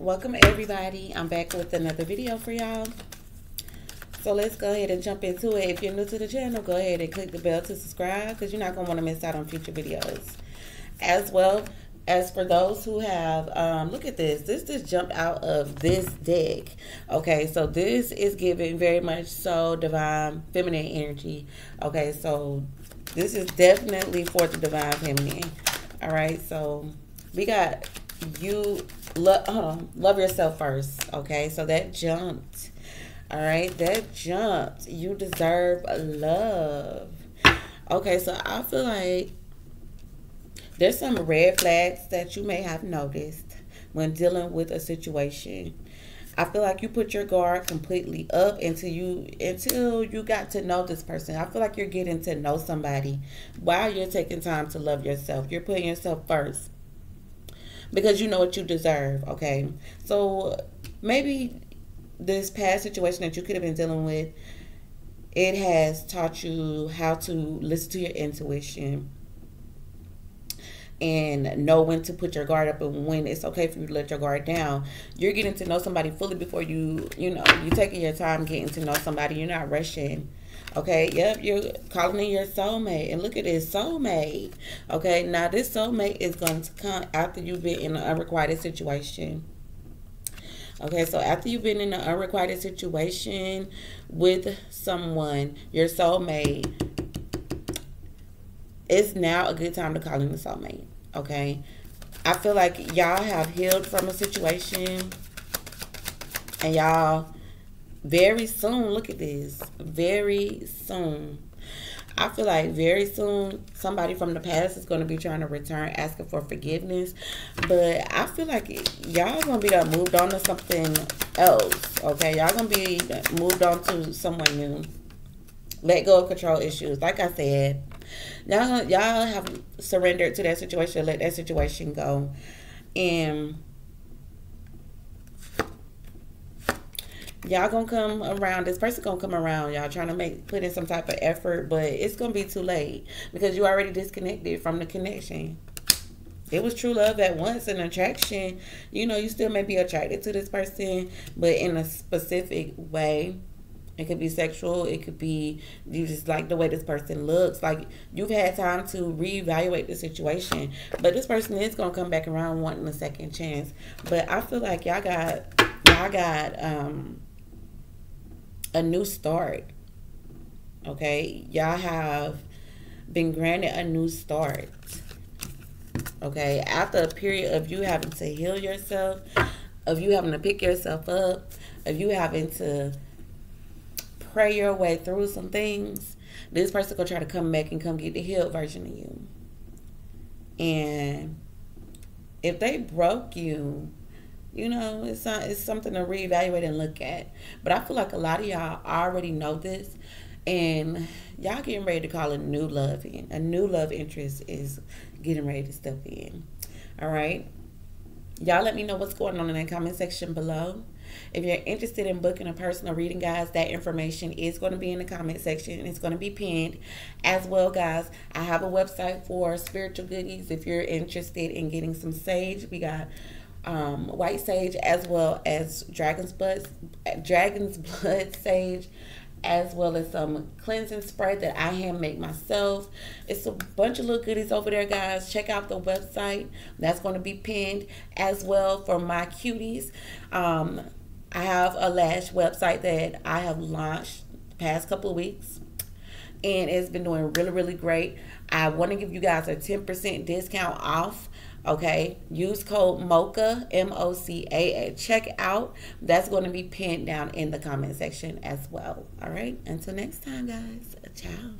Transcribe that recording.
welcome everybody. I'm back with another video for y'all. So let's go ahead and jump into it. If you're new to the channel go ahead and click the bell to subscribe because you're not going to want to miss out on future videos. As well as for those who have um, look at this. This just jumped out of this deck. Okay so this is giving very much so divine feminine energy. Okay so this is definitely for the divine feminine. All right so we got you love uh, love yourself first okay? So that jumped all right? That jumped. You deserve love. Okay so i feel like there's some red flags that you may have noticed when dealing with a situation. I feel like you put your guard completely up until you until you got to know this person. I feel like you're getting to know somebody while you're taking time to love yourself. You're putting yourself first because you know what you deserve, okay? So maybe this past situation that you could have been dealing with, it has taught you how to listen to your intuition and know when to put your guard up and when it's okay for you to let your guard down. You're getting to know somebody fully before you, you know, you're taking your time getting to know somebody. You're not rushing. Okay, yep, you're calling in your soulmate. And look at this soulmate. Okay, now this soulmate is going to come after you've been in an unrequited situation. Okay, so after you've been in an unrequited situation with someone, your soulmate, it's now a good time to call in the soulmate. Okay, I feel like y'all have healed from a situation, and y'all very soon. Look at this, very soon. I feel like very soon somebody from the past is going to be trying to return, asking for forgiveness. But I feel like y'all going to be done moved on to something else. Okay, y'all going to be moved on to someone new. Let go of control issues. Like I said, y'all y'all have surrendered to that situation. Let that situation go, and y'all gonna come around this person gonna come around y'all trying to make put in some type of effort but it's gonna be too late because you already disconnected from the connection. It was true love at once an attraction. You know you still may be attracted to this person but in a specific way. It could be sexual it could be you just like the way this person looks. Like you've had time to reevaluate the situation but this person is gonna come back around wanting a second chance. But i feel like y'all got y'all got um a new start. Okay, y'all have been granted a new start. Okay, after a period of you having to heal yourself, of you having to pick yourself up, of you having to pray your way through some things, this person gonna try to come back and come get the healed version of you. And if they broke you, you know, it's not, it's something to reevaluate and look at. But I feel like a lot of y'all already know this, and y'all getting ready to call a new love in. A new love interest is getting ready to step in. All right, y'all let me know what's going on in the comment section below. If you're interested in booking a personal reading, guys, that information is going to be in the comment section. It's going to be pinned. As well, guys, I have a website for spiritual goodies. If you're interested in getting some sage, we got um, white sage as well as dragon's blood, dragon's blood sage, as well as some cleansing spray that I hand make myself. It's a bunch of little goodies over there, guys. Check out the website. That's going to be pinned as well for my cuties. Um, I have a lash website that I have launched past couple of weeks and it's been doing really really great i want to give you guys a 10% discount off Okay, use code MOCA, M O C A, at checkout. That's going to be pinned down in the comment section as well. All right, until next time, guys. Ciao.